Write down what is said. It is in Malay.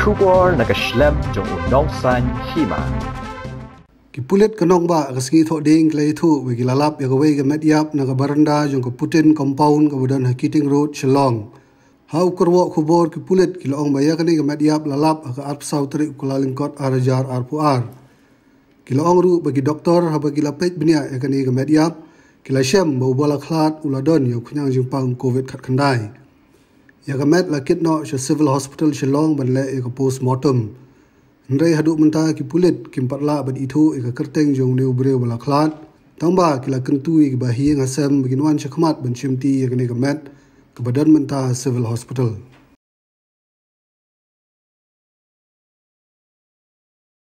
Kubor nagashlem jong unong san hima. Kipulit kenong ba kesegi thok ding klay itu wiki lalap ya kewai ke medyap na ke baranda jong ka putin compound ka budan hakiting road shilong. Hau kerwa kubor kipulit kilong bayak ni ke medyap lalap ka arp sautri kula lingkot arajar arpuar. Kilong ru bagi doktor ha bagi lapet binia ya kani ke medyap. Kila syam bau bola khlat uladon ya kunyang jimpang covid kat kandai ya ga met la kit no civil hospital shillong ban le ya post mortem Ndai haduk menta ki pulit ki patla bad itu ika kerteng jong neu breu bala klat. Tamba ki la kentu ki bahi ngasem bikin wan chakmat ban chimti ya kene kamet ke badan menta civil hospital.